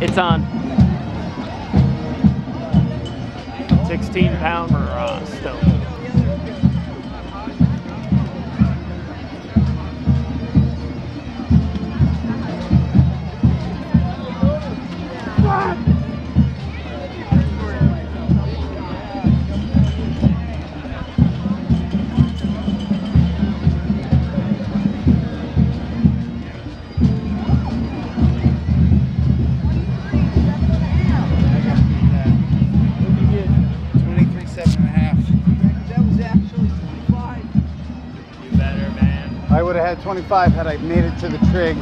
It's on. 16 pounder uh, stone. I would have had 25 had I made it to the trig.